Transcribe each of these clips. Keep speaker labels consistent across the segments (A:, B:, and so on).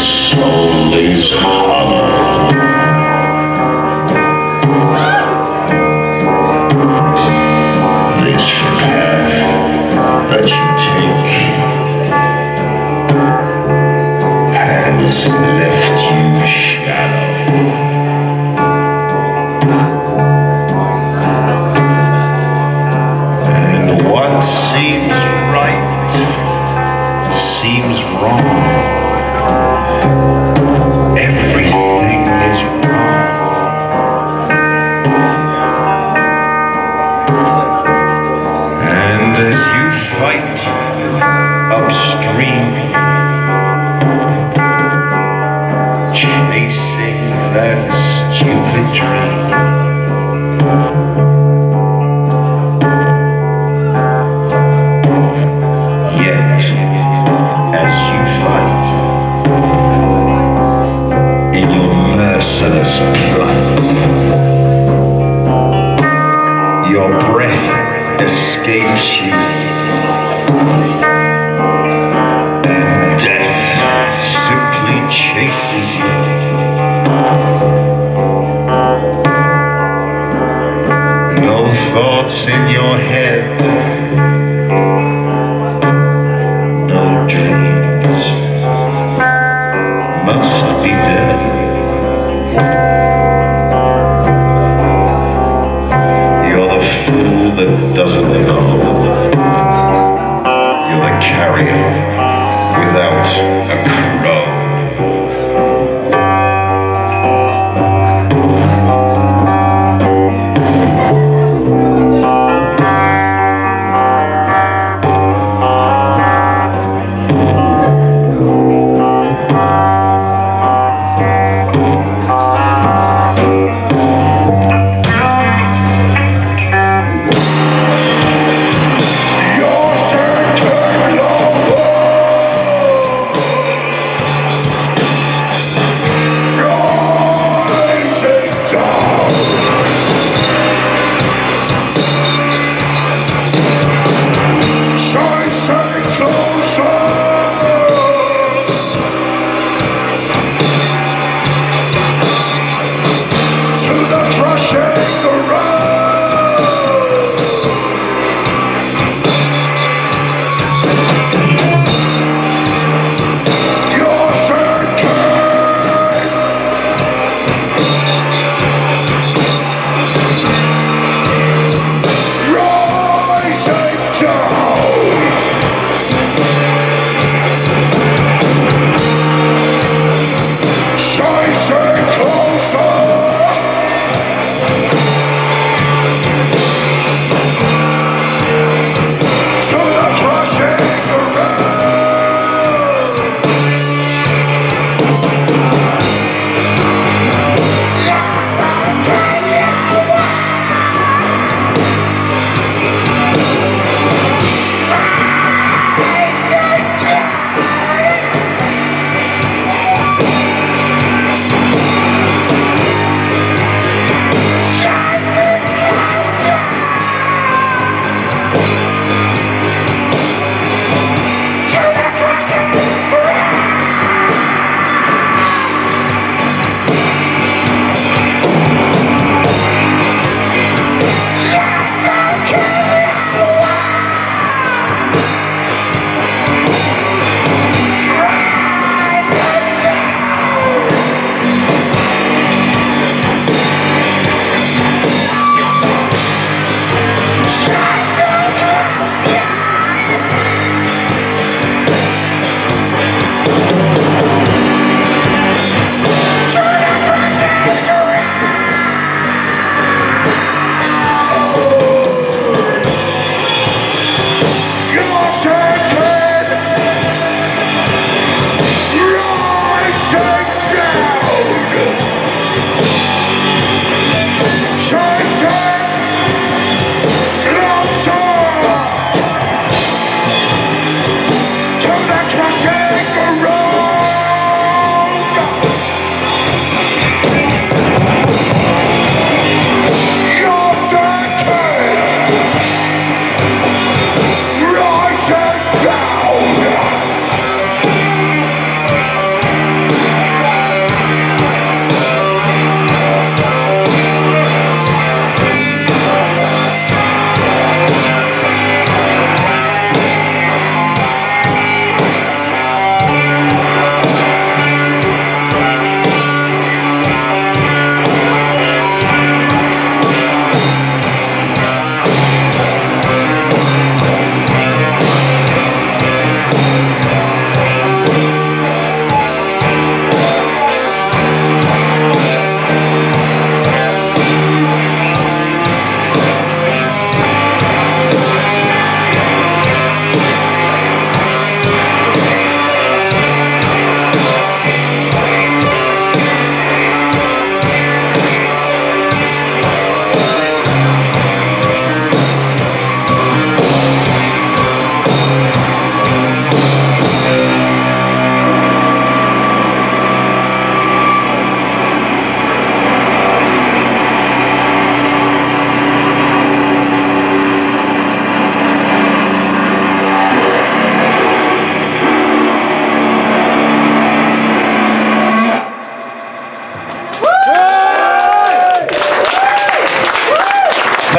A: show. free Chasing that stupid dream. Yet, as you fight In your merciless plight Your breath escapes you. Chases you. No thoughts in your head.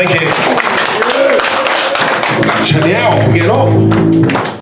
A: Thank you. How we get on.